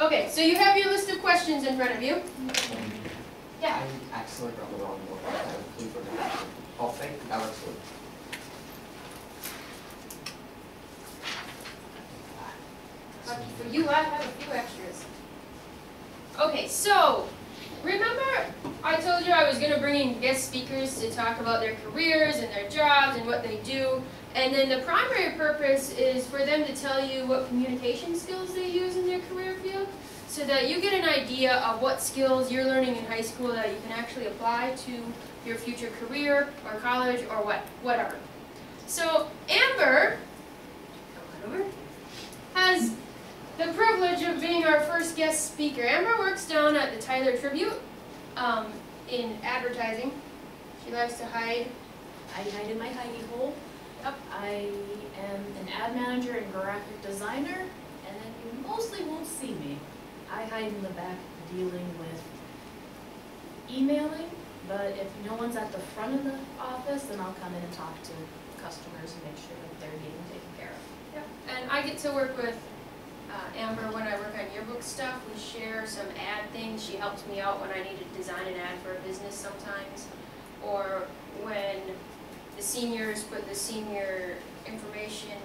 Okay, so you have your list of questions in front of you. Um, yeah. I accidentally got the wrong one. I plead for the Oh, thank Alex. Lucky for you, I have a few extras. Okay, so remember I told you I was going to bring in guest speakers to talk about their careers and their jobs and what they do. And then the primary purpose is for them to tell you what communication skills they use in their career field so that you get an idea of what skills you're learning in high school that you can actually apply to your future career or college or what, whatever. So Amber, over, has the privilege of being our first guest speaker. Amber works down at the Tyler Tribute um, in advertising. She likes to hide. I hide in my hidey hole. Yep. I am an ad manager and graphic designer, and then you mostly won't see me. I hide in the back dealing with emailing, but if no one's at the front of the office, then I'll come in and talk to customers and make sure that they're getting taken care of. Yeah. And I get to work with uh, Amber when I work on yearbook stuff. We share some ad things. She helps me out when I need to design an ad for a business sometimes. Or when the seniors put the senior information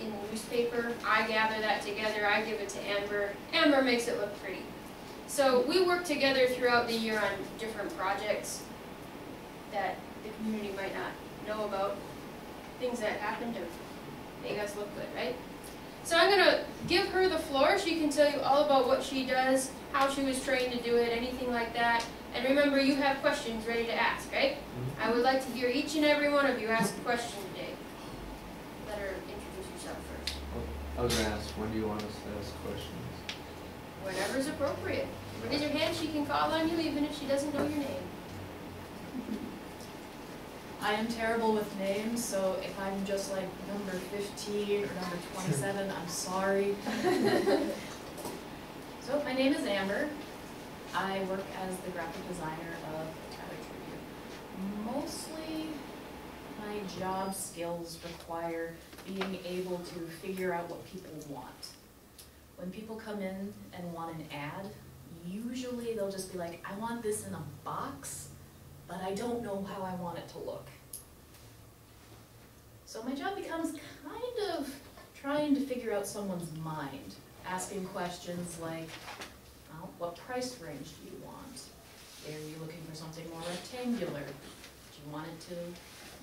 in the newspaper, I gather that together, I give it to Amber. Amber makes it look pretty. So we work together throughout the year on different projects that the community might not know about, things that happen to make us look good, right? So I'm going to give her the floor. She can tell you all about what she does, how she was trained to do it, anything like that. And remember, you have questions ready to ask, right? Mm-hmm. I would like to hear each and every one of you ask a question today. Let her introduce herself first. I was gonna ask, when do you want us to ask questions? Whenever is appropriate. Raise your hand, she can call on you even if she doesn't know your name. I am terrible with names, so if I'm just like number fifteen or number twenty-seven, I'm sorry. So my name is Amber. I work as the graphic designer of Tyler Tribute. Mostly, my job skills require being able to figure out what people want. When people come in and want an ad, usually they'll just be like, I want this in a box, but I don't know how I want it to look. So my job becomes kind of trying to figure out someone's mind, asking questions like, well, what price range do you want? Are you looking for something more rectangular? Do you want it to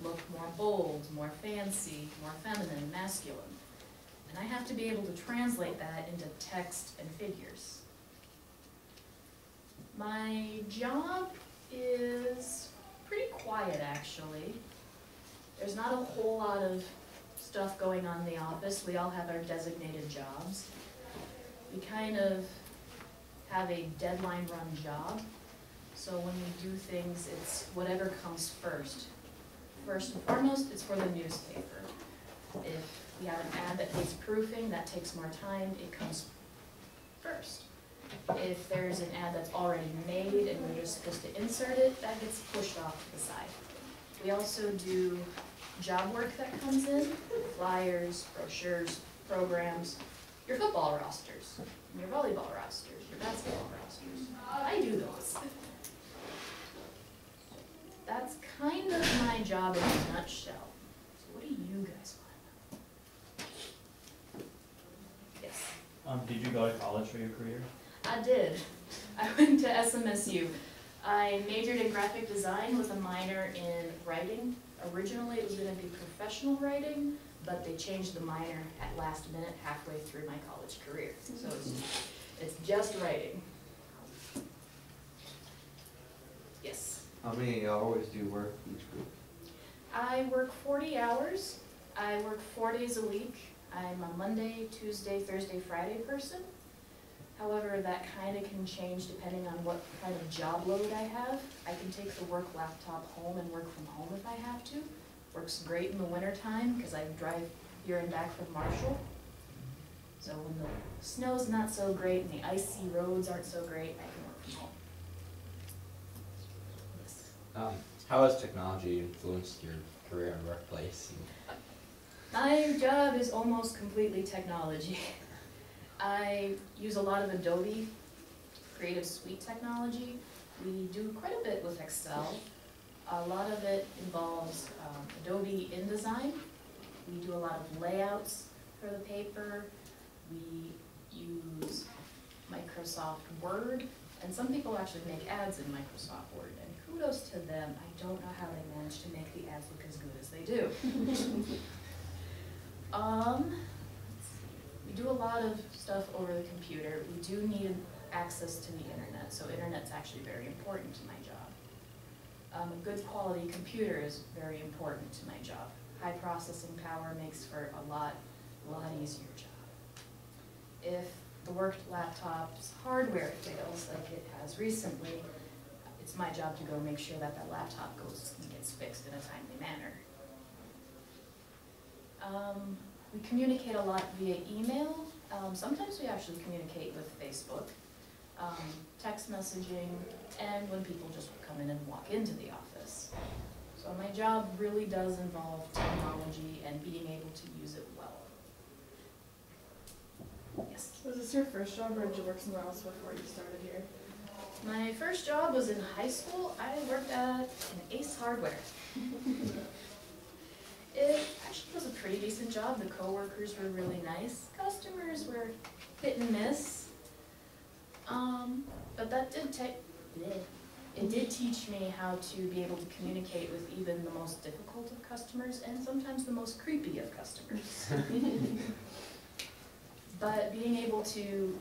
look more bold, more fancy, more feminine, masculine? And I have to be able to translate that into text and figures. My job is pretty quiet, actually. There's not a whole lot of stuff going on in the office. We all have our designated jobs. We kind of have a deadline run job. So when we do things, it's whatever comes first. First and foremost, it's for the newspaper. If we have an ad that needs proofing, that takes more time, it comes first. If there's an ad that's already made and we're just supposed to insert it, that gets pushed off to the side. We also do job work that comes in, flyers, brochures, programs, your football rosters, your volleyball rosters, your basketball rosters. I do those. That's kind of my job in a nutshell. So what do you guys want to know? Yes. Um, did you go to college for your career? I did. I went to SMSU. I majored in graphic design with a minor in writing. Originally, it was gonna be professional writing, but they changed the minor at last minute halfway through my college career. So it's, it's just writing. Yes. How many hours do you work each week? I work forty hours. I work four days a week. I'm a Monday, Tuesday, Thursday, Friday person. However, that kind of can change depending on what kind of job load I have. I can take the work laptop home and work from home if I have to. Works great in the wintertime because I drive here and back from Marshall. So when the snow's not so great and the icy roads aren't so great, I can work from home. Yes. Um, how has technology influenced your career and workplace? My job is almost completely technology. I use a lot of Adobe Creative Suite technology. We do quite a bit with Excel. A lot of it involves um, Adobe InDesign. We do a lot of layouts for the paper. We use Microsoft Word, and some people actually make ads in Microsoft Word, kudos to them. I don't know how they manage to make the ads look as good as they do. Um, let's see. we do a lot of stuff over the computer. We do need access to the internet, so internet's actually very important to my job. Um, a good quality computer is very important to my job. High processing power makes for a lot, a lot easier job. If the work laptop's hardware fails, like it has recently, it's my job to go make sure that that laptop goes and gets fixed in a timely manner. Um, we communicate a lot via email. Um, sometimes we actually communicate with Facebook, um, text messaging, and when people just come in and walk into the office. So my job really does involve technology and being able to use it well. Yes. Was this your first job or did you work somewhere else before you started here? My first job was in high school. I worked at an Ace Hardware. It actually was a pretty decent job. The coworkers were really nice. Customers were hit and miss. Um, but that did take, it did teach me how to be able to communicate with even the most difficult of customers and sometimes the most creepy of customers. But being able to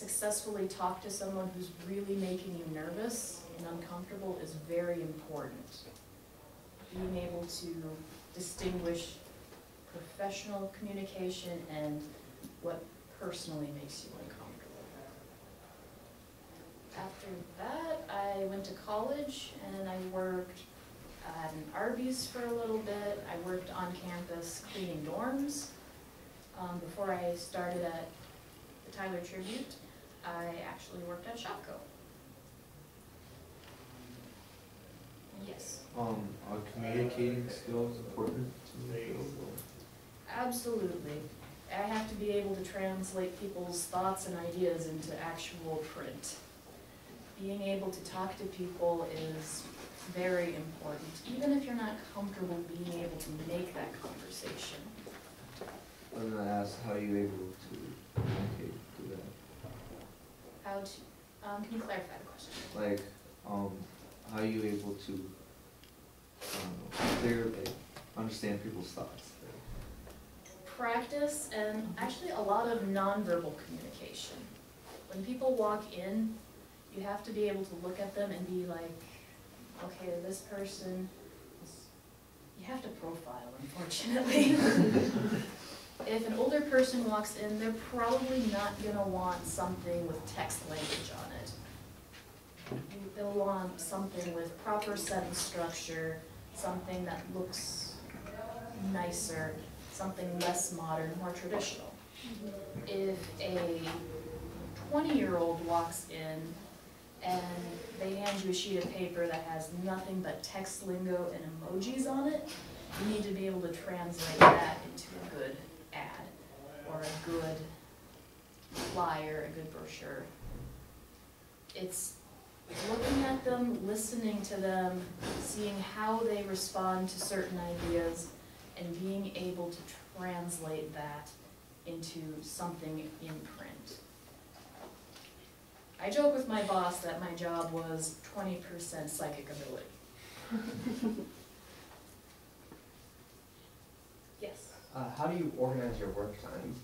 successfully talk to someone who's really making you nervous and uncomfortable is very important. Being able to distinguish professional communication and what personally makes you uncomfortable. After that, I went to college and I worked at an Arby's for a little bit. I worked on campus cleaning dorms. Um, before I started at the Tyler Tribute, I actually worked at Shopko. Yes, Um, are communicating skills important to you? absolutely. I have to be able to translate people's thoughts and ideas into actual print. Being able to talk to people is very important, even if you're not comfortable being able to make that conversation. I was gonna ask, how are you able to communicate? How to, um, can you clarify the question? Like, um, how are you able to, um, clearly understand people's thoughts? practice and actually a lot of nonverbal communication. When people walk in, you have to be able to look at them and be like, okay, this person is, you have to profile unfortunately. If an older person walks in, they're probably not gonna want something with text language on it. They'll want something with proper sentence structure, something that looks nicer, something less modern, more traditional. If a twenty-year-old walks in and they hand you a sheet of paper that has nothing but text lingo and emojis on it, you need to be able to translate that into a good ad or a good flyer, a good brochure. It's looking at them, listening to them, seeing how they respond to certain ideas, and being able to translate that into something in print. I joke with my boss that my job was twenty percent psychic ability. Yes. Uh, how do you organize your work time?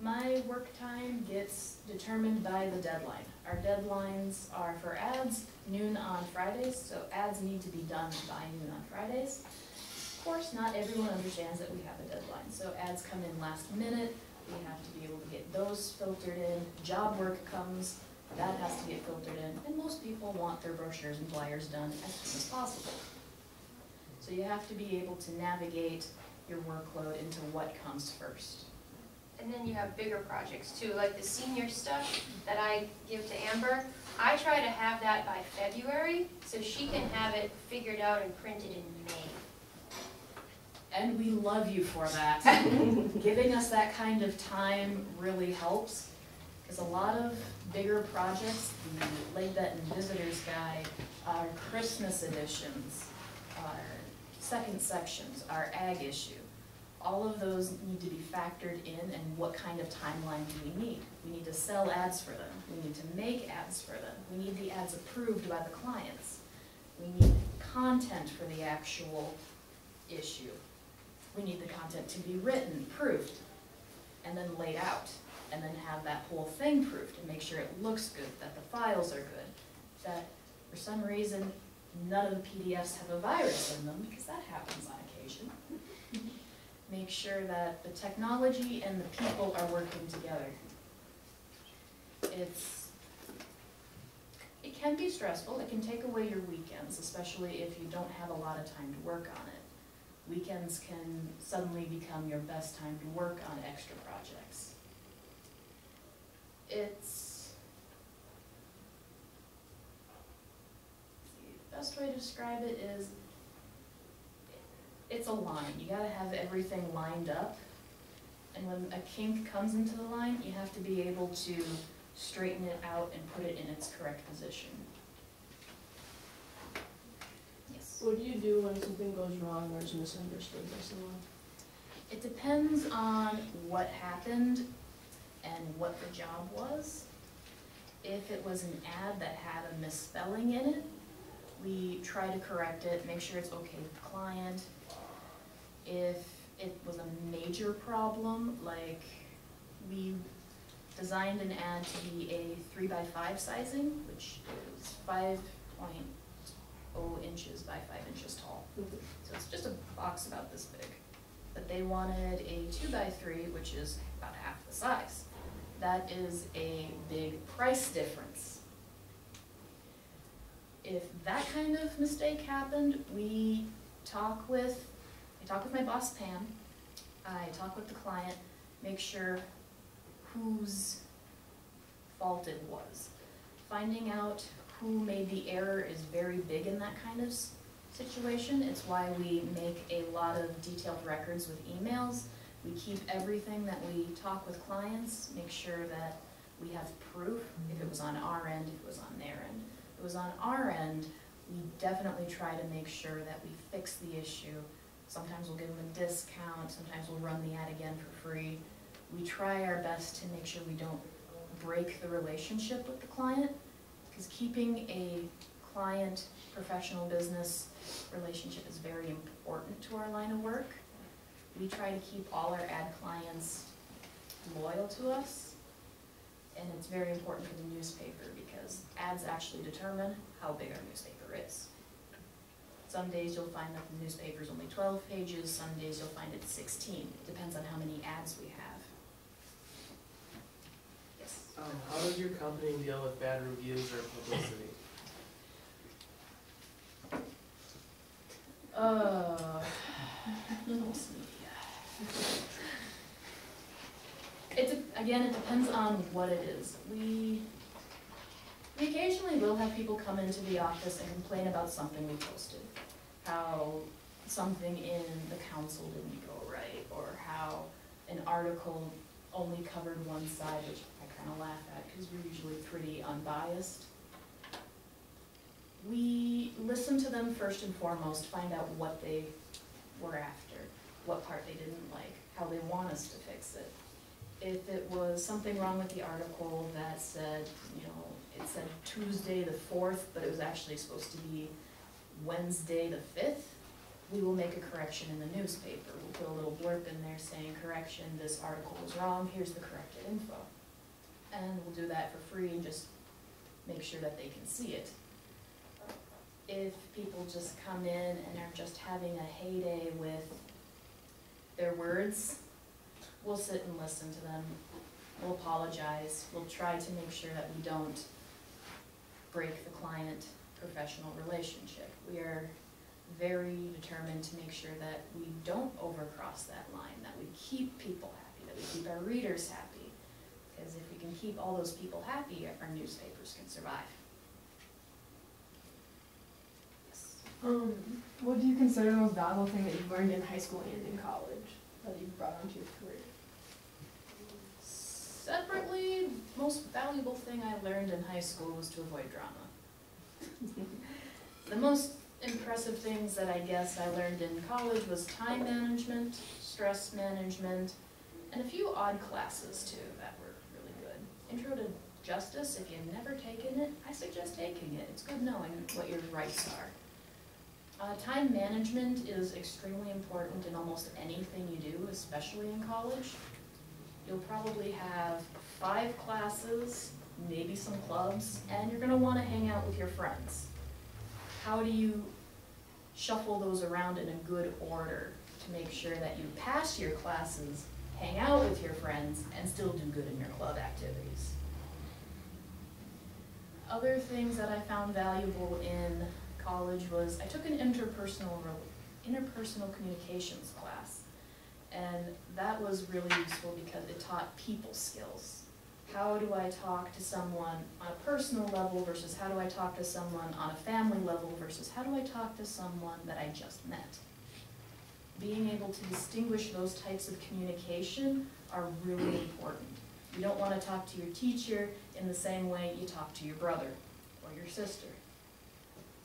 My work time gets determined by the deadline. Our deadlines are for ads noon on Fridays, so ads need to be done by noon on Fridays. Of course, not everyone understands that we have a deadline, so ads come in last minute, we have to be able to get those filtered in. Job work comes, that has to get filtered in, and most people want their brochures and flyers done as soon as possible. So you have to be able to navigate your workload into what comes first. And then you have bigger projects too, like the senior stuff that I give to Amber. I try to have that by February, so she can have it figured out and printed in May. And we love you for that. Giving us that kind of time really helps, because a lot of bigger projects, the Late Lake Benton Visitors Guide, are Christmas editions, our second sections, our ag issue, all of those need to be factored in and what kind of timeline do we need? We need to sell ads for them, we need to make ads for them, we need the ads approved by the clients. We need content for the actual issue. We need the content to be written, proofed, and then laid out, and then have that whole thing proofed and make sure it looks good, that the files are good, that for some reason, none of the PDFs have a virus in them, because that happens on occasion. Make sure that the technology and the people are working together. It's, it can be stressful, it can take away your weekends, especially if you don't have a lot of time to work on it. Weekends can suddenly become your best time to work on extra projects. It's, the best way to describe it is, it's a line, you gotta have everything lined up. And when a kink comes into the line, you have to be able to straighten it out and put it in its correct position. Yes. What do you do when something goes wrong or is misunderstood by someone? It depends on what happened and what the job was. If it was an ad that had a misspelling in it, we try to correct it, make sure it's okay with the client. If it was a major problem, like we designed an ad to be a three by five sizing, which is five point oh inches by five inches tall. Mm-hmm. So it's just a box about this big. But they wanted a two by three, which is about half the size. That is a big price difference. If that kind of mistake happened, we talk with, I talk with my boss Pam, I talk with the client, make sure whose fault it was. Finding out who made the error is very big in that kind of situation. It's why we make a lot of detailed records with emails. We keep everything that we talk with clients, make sure that we have proof, if it was on our end, if it was on their end. It was on our end, we definitely try to make sure that we fix the issue. Sometimes we'll give them a discount, sometimes we'll run the ad again for free. We try our best to make sure we don't break the relationship with the client, because keeping a client professional business relationship is very important to our line of work. We try to keep all our ad clients loyal to us, and it's very important for the newspaper, because ads actually determine how big our newspaper is. Some days you'll find that the newspaper's only twelve pages, some days you'll find it's sixteen, it depends on how many ads we have. Yes? Um, how does your company deal with bad reviews or publicity? Uh. It, de- again, it depends on what it is. We, we occasionally will have people come into the office and complain about something we posted. How something in the council didn't go right, or how an article only covered one side, which I kinda laugh at, cause we're usually pretty unbiased we listen to them first and foremost, find out what they were after, what part they didn't like, how they want us to fix it. If it was something wrong with the article that said, you know, it said Tuesday the fourth, but it was actually supposed to be Wednesday the fifth, we will make a correction in the newspaper. We'll put a little blurb in there saying, correction, this article was wrong, here's the corrected info. And we'll do that for free and just make sure that they can see it if people just come in and are just having a heyday with their words, we'll sit and listen to them. We'll apologize. We'll try to make sure that we don't break the client professional relationship. We are very determined to make sure that we don't overcross that line, that we keep people happy, that we keep our readers happy. Because if we can keep all those people happy, our newspapers can survive. Um, what do you consider the most valuable thing that you've learned in high school and in college that you've brought onto your? Separately, most valuable thing I learned in high school was to avoid drama. The most impressive things that I guess I learned in college was time management, stress management, and a few odd classes too that were really good. Intro to justice, if you've never taken it, I suggest taking it. It's good knowing what your rights are. Uh, time management is extremely important in almost anything you do, especially in college. You'll probably have five classes, maybe some clubs, and you're gonna wanna hang out with your friends. How do you shuffle those around in a good order to make sure that you pass your classes, hang out with your friends, and still do good in your club activities? Other things that I found valuable in college was I took an interpersonal, interpersonal communications class. And that was really useful because it taught people skills. How do I talk to someone on a personal level versus how do I talk to someone on a family level versus how do I talk to someone that I just met? Being able to distinguish those types of communication are really important. You don't wanna talk to your teacher in the same way you talk to your brother or your sister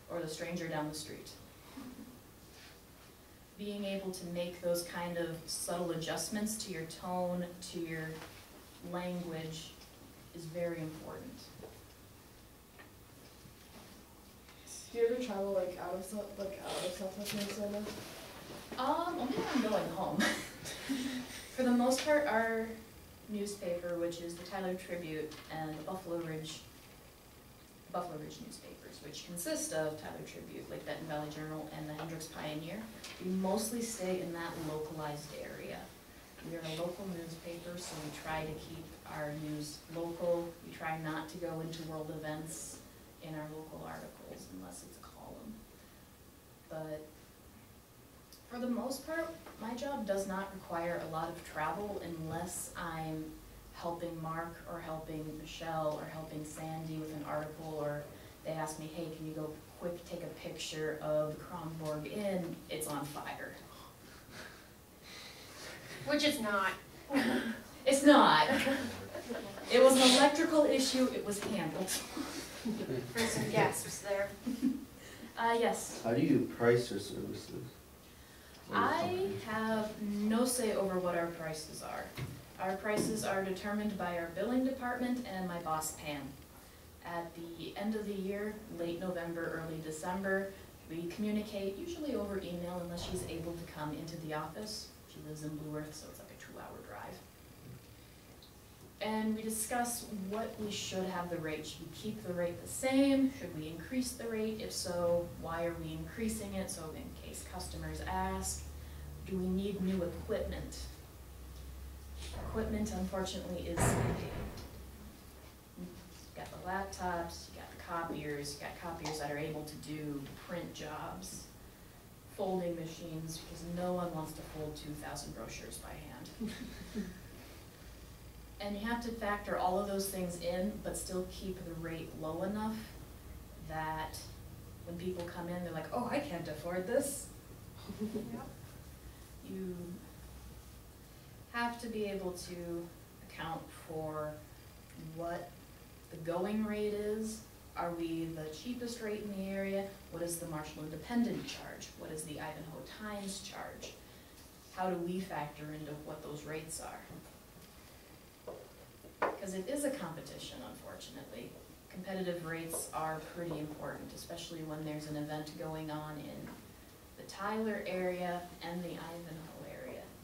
or the stranger down the street being able to make those kind of subtle adjustments to your tone, to your language is very important. Do you ever travel like out of South, like out of Southwest Minnesota? Um, only when I'm going home. For the most part, our newspaper, which is the Tyler Tribute and the Buffalo Ridge, Buffalo Ridge newspapers, which consist of Tyler Tribute, Lake Benton Valley Journal, and the Hendricks Pioneer, we mostly stay in that localized area. We are a local newspaper, so we try to keep our news local. We try not to go into world events in our local articles unless it's a column. But for the most part, my job does not require a lot of travel unless I'm helping Mark or helping Michelle or helping Sandy with an article or they ask me, hey, can you go quick take a picture of the Kronborg Inn? It's on fire. Which is not. It's not. It was an electrical issue, it was handled. For some gasps there. Uh, yes, How do you price your services? I have no say over what our prices are. Our prices are determined by our billing department and my boss Pam. At the end of the year, late November, early December, we communicate usually over email unless she's able to come into the office. She lives in Blue Earth, so it's like a two-hour drive. And we discuss what we should have the rate. Should we keep the rate the same? Should we increase the rate? If so, why are we increasing it? So in case customers ask, do we need new equipment? Equipment unfortunately is skimpy. You've got the laptops, you got the copiers, you got copiers that are able to do print jobs, folding machines, because no one wants to fold two thousand brochures by hand. And you have to factor all of those things in, but still keep the rate low enough that when people come in, they're like, oh, I can't afford this. yep. You have to be able to account for what the going rate is. Are we the cheapest rate in the area? What is the Marshall Independent charge? What is the Ivanhoe Times charge? How do we factor into what those rates are? Because it is a competition, unfortunately. Competitive rates are pretty important, especially when there's an event going on in the Tyler area and the Ivanhoe.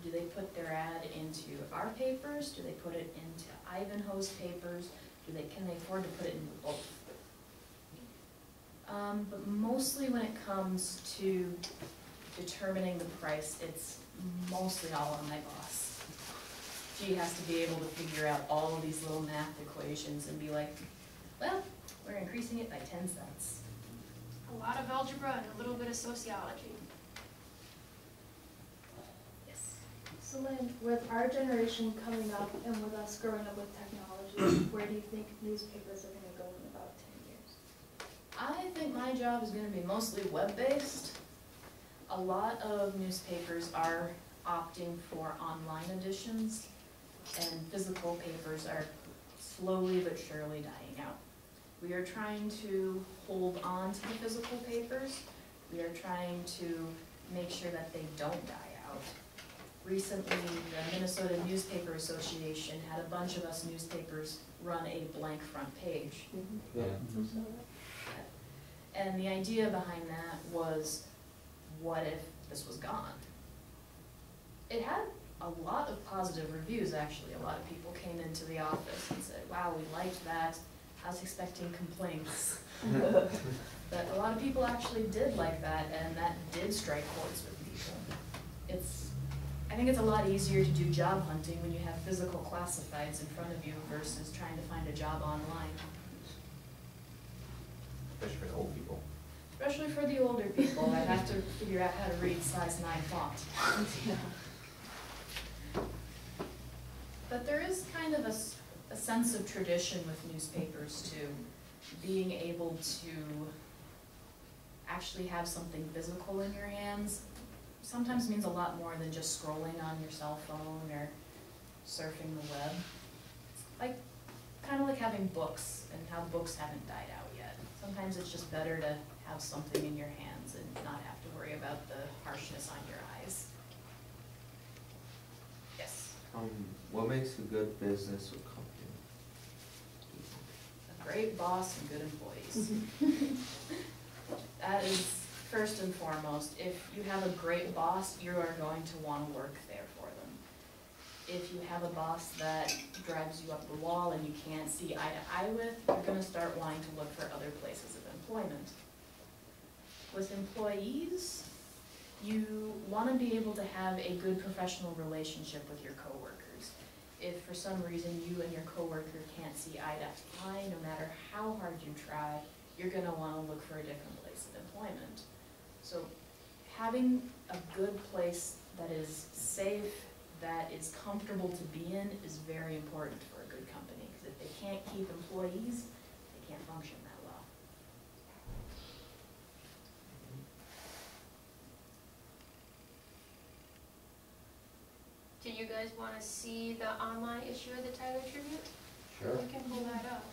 Do they put their ad into our papers? Do they put it into Ivanhoe's papers? Do they, can they afford to put it in both? Um, but mostly when it comes to determining the price, it's mostly all on my boss. She has to be able to figure out all of these little math equations and be like, well, we're increasing it by ten cents. A lot of algebra and a little bit of sociology. Yes. So Lynn, with our generation coming up and with us growing up with technology, where do you think newspapers are gonna go in about ten years? I think my job is gonna be mostly web-based. a lot of newspapers are opting for online editions, and physical papers are slowly but surely dying out. We are trying to hold on to the physical papers. We are trying to make sure that they don't die out. Recently, the Minnesota Newspaper Association had a bunch of us newspapers run a blank front page. Yeah. And the idea behind that was, what if this was gone? It had a lot of positive reviews, actually. A lot of people came into the office and said, wow, we liked that. I was expecting complaints. But a lot of people actually did like that, and that did strike chords with people. It's, think it's a lot easier to do job hunting when you have physical classifieds in front of you versus trying to find a job online. Especially for the old people. Especially for the older people that have to figure out how to read size nine font. yeah. But there is kind of a sense of tradition with newspapers too. Being able to actually have something physical in your hands sometimes means a lot more than just scrolling on your cell phone or surfing the web. Like, kind of like having books and how books haven't died out yet. Sometimes it's just better to have something in your hands and not have to worry about the harshness on your eyes. Yes, Um, what makes a good business or company? a great boss and good employees. That is first and foremost. If you have a great boss, you are going to want to work there for them. If you have a boss that drives you up the wall and you can't see eye to eye with, you're gonna start wanting to look for other places of employment. With employees, you wanna be able to have a good professional relationship with your coworkers. If for some reason you and your coworker can't see eye to eye, no matter how hard you try, you're gonna wanna look for a different place of employment. So having a good place that is safe, that is comfortable to be in is very important for a good company, because if they can't keep employees, they can't function that well. Do you guys wanna see the online issue of the Tyler Tribute? Sure. We can pull that up.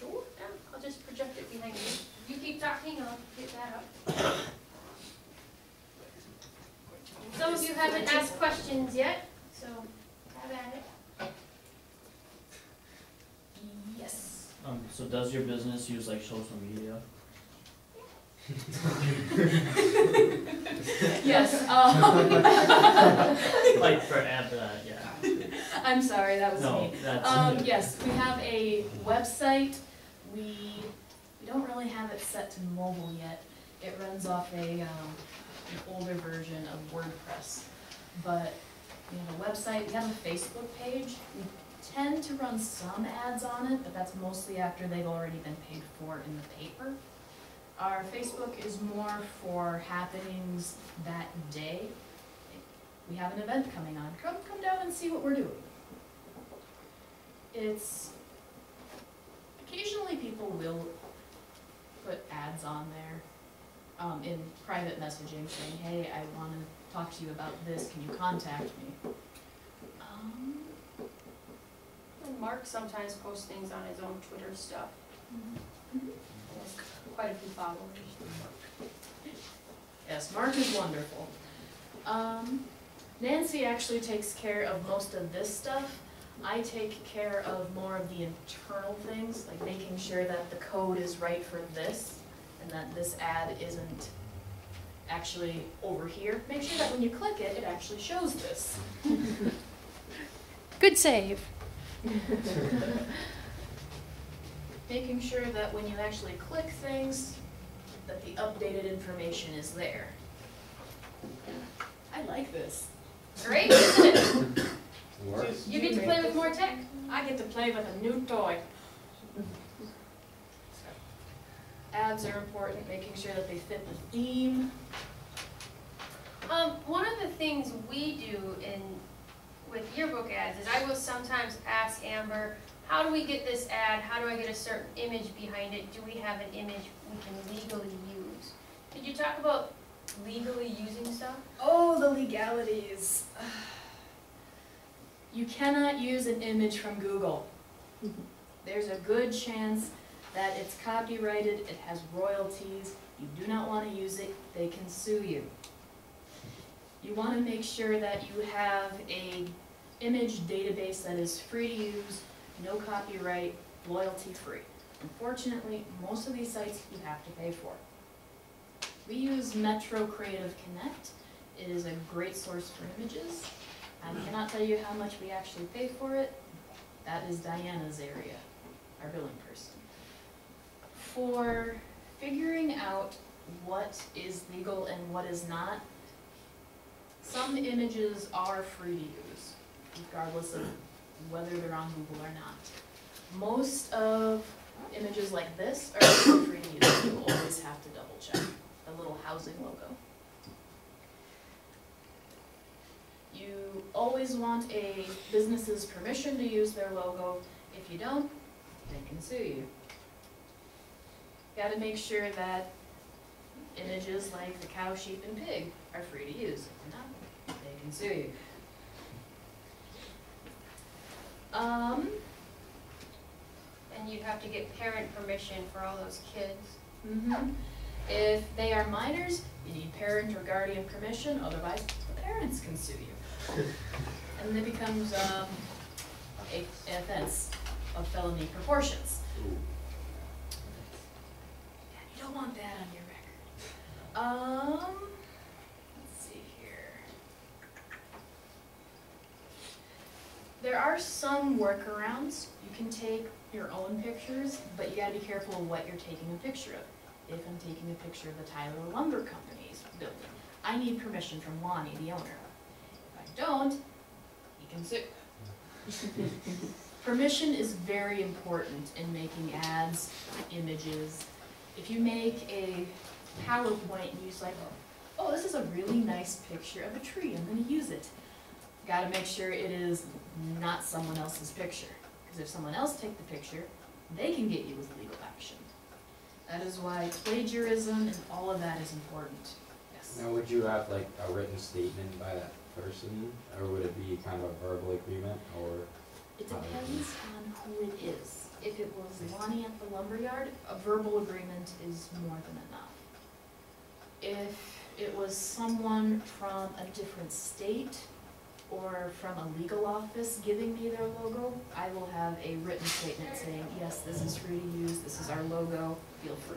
Sure. Yeah, I'll just project it behind you. You keep talking, I'll get that up. Some of you haven't asked questions yet, so have at it. Yes. Um, so does your business use like social media? Yes, um, Like for ad, uh, yeah. I'm sorry, that was me. No, that's. Um, yes, we have a website, we, we don't really have it set to mobile yet. It runs off a, um, an older version of WordPress. But we have a website, we have a Facebook page. We tend to run some ads on it, but that's mostly after they've already been paid for in the paper. Our Facebook is more for happenings that day. We have an event coming on, come, come down and see what we're doing. It's, occasionally people will put ads on there, um, in private messaging saying, hey, I wanna talk to you about this, can you contact me? Um, Mark sometimes posts things on his own Twitter stuff. mhm. Quite a few followers. Yes, Mark is wonderful. Um, Nancy actually takes care of most of this stuff. I take care of more of the internal things, like making sure that the code is right for this, and that this ad isn't actually over here. Make sure that when you click it, it actually shows this. Good save. Making sure that when you actually click things, that the updated information is there. I like this. Great, isn't it? It. You get to play with more tech. I get to play with a new toy. Ads are important, making sure that they fit the theme. Um, one of the things we do in, with yearbook ads is I will sometimes ask Amber, how do we get this ad? How do I get a certain image behind it? Do we have an image we can legally use? Could you talk about legally using stuff? Oh, the legalities. You cannot use an image from Google. There's a good chance that it's copyrighted, it has royalties, you do not wanna use it, they can sue you. You wanna make sure that you have a image database that is free to use, no copyright, loyalty free. Unfortunately, most of these sites you have to pay for. We use Metro Creative Connect. It is a great source for images. I cannot tell you how much we actually pay for it. That is Diana's area, our billing person. For figuring out what is legal and what is not, some images are free to use, regardless of whether they're on Google or not. Most of images like this are free to use, you always have to double check the little housing logo. You always want a business's permission to use their logo. If you don't, they can sue you. Gotta make sure that images like the cow, sheep, and pig are free to use. If not, they can sue you. Um, And you'd have to get parent permission for all those kids. Mm -hmm. If they are minors, you need parent or guardian permission, otherwise the parents can sue you. And it becomes, um, a an offense of felony proportions. Don't want that on your record. Um, let's see here. There are some workarounds. You can take your own pictures, but you gotta be careful of what you're taking a picture of. If I'm taking a picture of the Tyler Lumber Company's building, I need permission from Lonnie, the owner. If I don't, he can sue. Permission is very important in making ads, images. If you make a PowerPoint and you say, oh, this is a really nice picture of a tree, I'm gonna use it. Gotta make sure it is not someone else's picture, because if someone else take the picture, they can get you with legal action. That is why plagiarism and all of that is important, yes. Now, would you have like a written statement by that person, or would it be kind of a verbal agreement, or? It depends on who it is. If it was Lonnie at the lumberyard, a verbal agreement is more than enough. If it was someone from a different state or from a legal office giving me their logo, I will have a written statement saying, yes, this is free to use, this is our logo, feel free.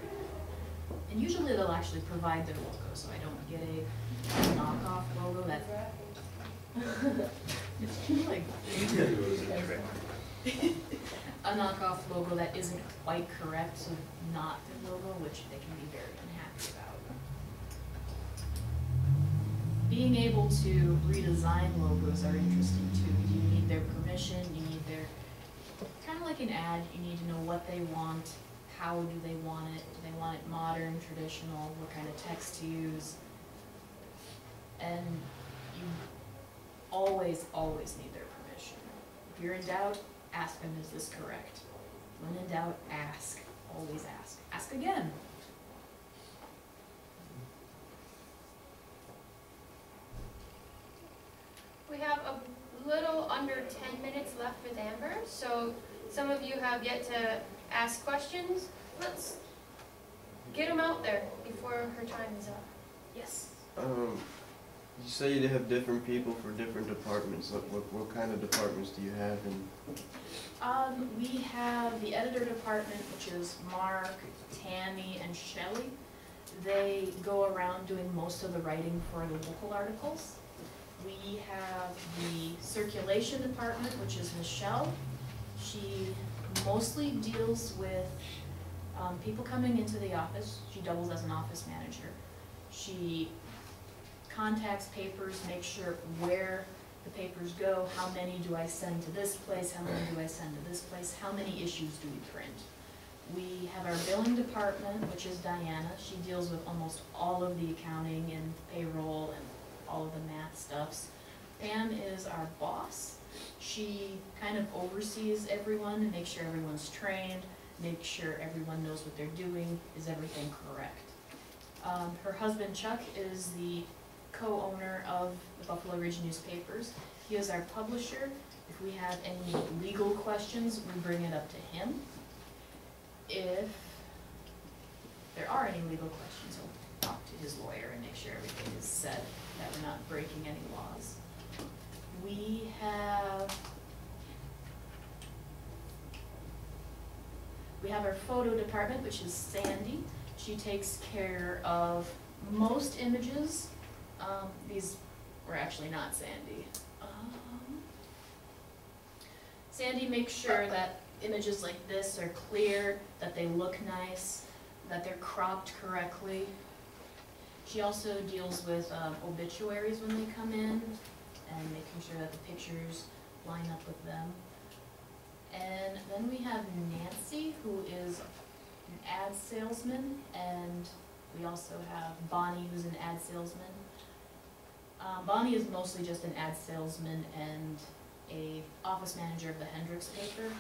And usually they'll actually provide their logo, so I don't get a knockoff logo that. it's Like, a knockoff logo that isn't quite correct, so not the logo, which they can be very unhappy about. Being able to redesign logos are interesting too. You need their permission, you need their, kind of like an ad, you need to know what they want, how do they want it, do they want it modern, traditional, what kind of text to use. And you always, always need their permission. If you're in doubt, ask them, is this correct? When in doubt, ask, always ask. Ask again. We have a little under ten minutes left with Amber, so some of you have yet to ask questions. Let's get them out there before her time is up. Yes. Um, you say you have different people for different departments. Like, what, what kind of departments do you have? And Um, we have the editor department, which is Mark, Tammy, and Shelley. They go around doing most of the writing for the local articles. We have the circulation department, which is Michelle. She mostly deals with, um, people coming into the office. She doubles as an office manager. She contacts papers, make sure where the papers go, how many do I send to this place, how many do I send to this place, how many issues do we print? We have our billing department, which is Diana, she deals with almost all of the accounting and payroll and all of the math stuffs. Pam is our boss, she kind of oversees everyone and makes sure everyone's trained, makes sure everyone knows what they're doing, is everything correct? Um, her husband Chuck is the co-owner of the Buffalo Ridge newspapers. He is our publisher. If we have any legal questions, we bring it up to him. If there are any legal questions, he'll talk to his lawyer and make sure everything is said, that we're not breaking any laws. We have We have our photo department, which is Sandy. She takes care of most images. Um, these were actually not Sandy. Um, Sandy makes sure that images like this are clear, that they look nice, that they're cropped correctly. She also deals with um, obituaries when they come in and making sure that the pictures line up with them. And then we have Nancy, who is an ad salesman, and we also have Bonnie, who's an ad salesman. Um, Bonnie is mostly just an ad salesman and a office manager of the Hendricks paper.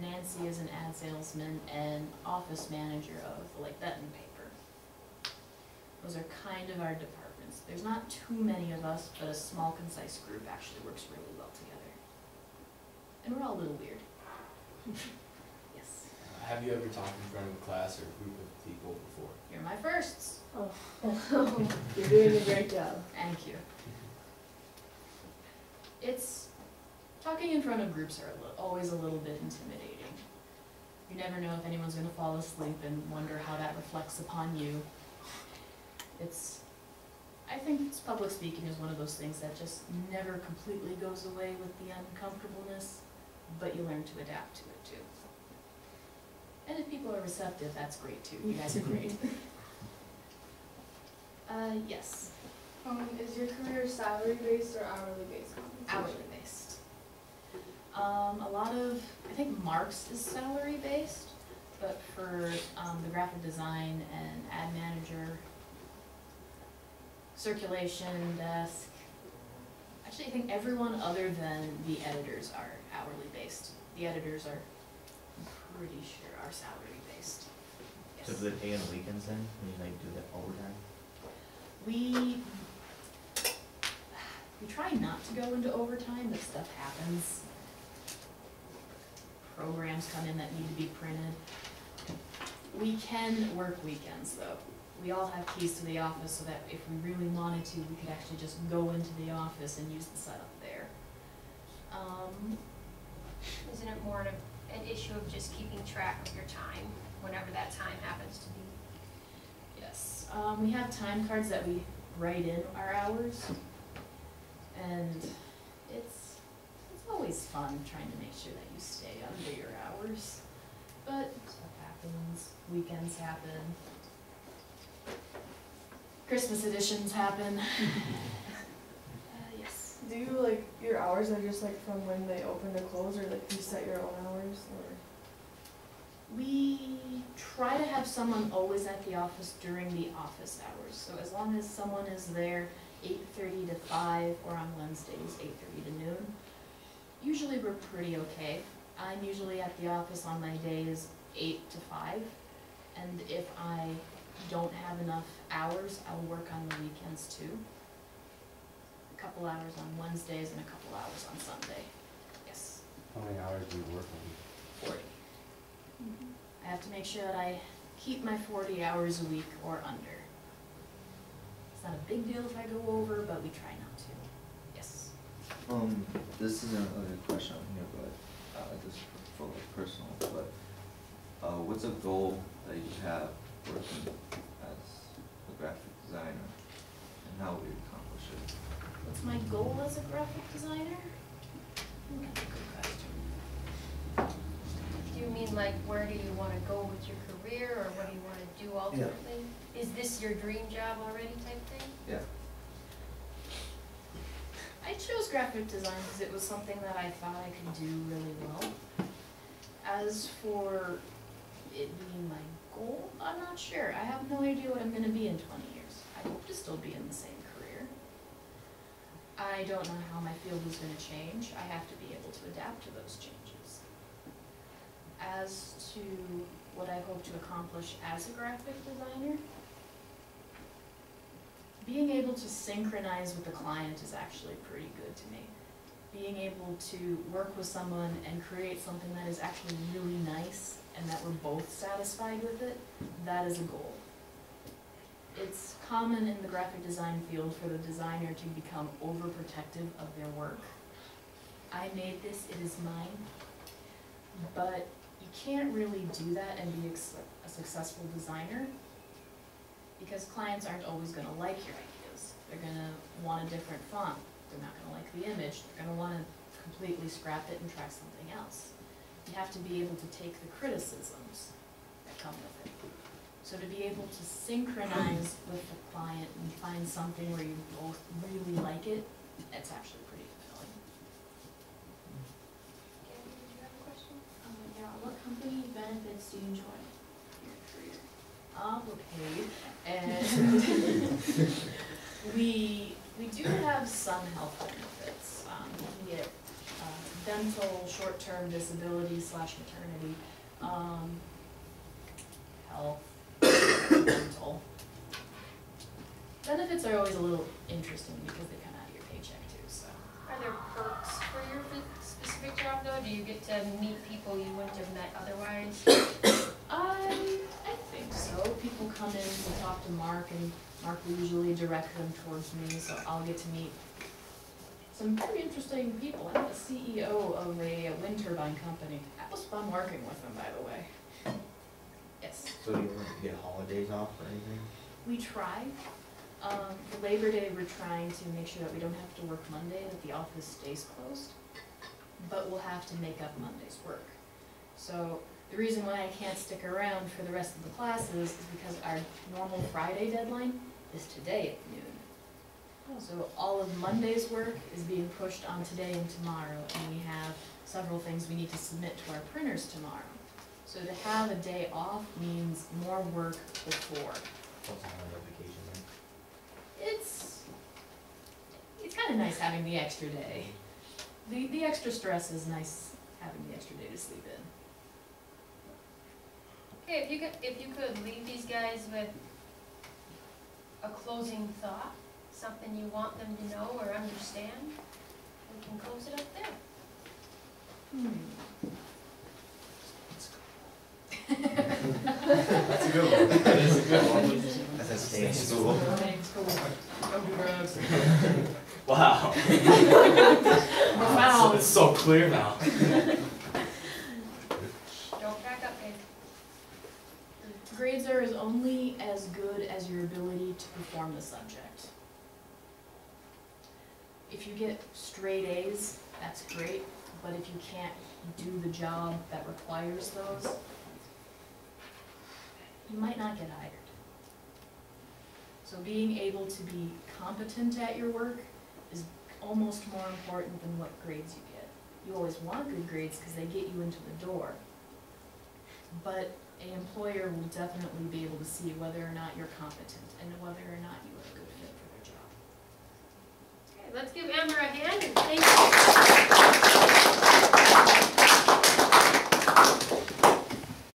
Nancy is an ad salesman and office manager of the Lake Benton paper. Those are kind of our departments. There's not too many of us, but a small concise group actually works really well together. And we're all a little weird. Yes, Have you ever talked in front of a class or a group of people before? you're my firsts. Oh, you're doing a great job. Thank you. It's, talking in front of groups are a li- always a little bit intimidating. You never know if anyone's gonna fall asleep and wonder how that reflects upon you. It's, I think it's- public speaking is one of those things that just never completely goes away with the uncomfortableness, but you learn to adapt to it too. And if people are receptive, that's great too. You guys are great. Uh, yes. Um, is your career salary based or hourly based hourly based. Um, a lot of, I think Mark's is salary based, but for, um, the graphic design and ad manager, circulation desk, actually, I think everyone other than the editors are hourly based. The editors are, I'm pretty sure are salary based. So Yes. do they pay on weekends then, when you like do that overtime? We, we try not to go into overtime, but stuff happens. Programs come in that need to be printed. We can work weekends though. We all have keys to the office so that if we really wanted to, we could actually just go into the office and use the setup there. Um, Isn't it more of an issue of just keeping track of your time, whenever that time happens to be? Yes, um, we have time cards that we write in our hours. And it's, it's always fun trying to make sure that you stay under your hours. But stuff happens, weekends happen. Christmas editions happen. Do you like, your hours are just like from when they open to close, or like you set your own hours, or? We try to have someone always at the office during the office hours, so as long as someone is there eight thirty to five, or on Wednesdays, eight thirty to noon, usually we're pretty okay. I'm usually at the office on my days eight to five, and if I don't have enough hours, I'll work on the weekends too. A couple hours on Wednesdays and a couple hours on Sunday, yes. How many hours do you work on? forty. I have to make sure that I keep my forty hours a week or under. It's not a big deal if I go over, but we try not to. Yes. Um, this isn't a question on here, but, uh, just for like personal, but, uh, what's a goal that you have working as a graphic designer? And how will you accomplish it? What's my goal as a graphic designer? Hmm, that's a good question. Do you mean like, where do you wanna go with your career, or what do you wanna do ultimately? Is this your dream job already type thing? Yeah. I chose graphic design because it was something that I thought I could do really well. As for it being my goal, I'm not sure. I have no idea what I'm gonna be in twenty years. I hope to still be in the same. I don't know how my field is gonna change. I have to be able to adapt to those changes. As to what I hope to accomplish as a graphic designer, being able to synchronize with the client is actually pretty good to me. Being able to work with someone and create something that is actually really nice and that we're both satisfied with it, that is a goal. It's common in the graphic design field for the designer to become overprotective of their work. I made this, it is mine. But you can't really do that and be a successful designer because clients aren't always gonna like your ideas. They're gonna want a different font, they're not gonna like the image, they're gonna wanna completely scrap it and try something else. You have to be able to take the criticisms that come with it. So to be able to synchronize with the client and find something where you both really like it, it's actually pretty fulfilling. Gabby, did you have a question? Um, yeah, what company benefits do you enjoy in your career? Um, we're paid, and we, we do have some health benefits. Um, can get, uh, dental, short-term disability slash maternity, um, health, dental. Benefits are always a little interesting because they come out of your paycheck too, so. Are there perks for your specific job though? Do you get to meet people you wouldn't have met otherwise? I, I think so. People come in to talk to Mark and Mark will usually direct them towards me, so I'll get to meet some pretty interesting people. I'm the CEO of a wind turbine company. That was fun working with them, by the way. Yes, So you don't get holidays off or anything? we try. Um, for Labor Day, we're trying to make sure that we don't have to work Monday, that the office stays closed. But we'll have to make up Monday's work. So the reason why I can't stick around for the rest of the classes is because our normal Friday deadline is today at noon. So all of Monday's work is being pushed on today and tomorrow, and we have several things we need to submit to our printers tomorrow. So to have a day off means more work before. What's on vacation then? It's, it's kinda nice having the extra day. The, the extra stress is nice having the extra day to sleep in. Okay, if you could, if you could leave these guys with a closing thought, something you want them to know or understand, we can close it up there. Hmm. That's a good one. That is a good one. That's a stay in school. Don't do drugs. Wow. Wow. It's so clear now. Don't back up, Dave. Grades are as only as good as your ability to perform the subject. If you get straight A's, that's great, but if you can't do the job that requires those, you might not get hired. So being able to be competent at your work is almost more important than what grades you get. You always want good grades because they get you into the door. But an employer will definitely be able to see whether or not you're competent and whether or not you are a good fit for their job. Okay, let's give Amber a hand and thank you.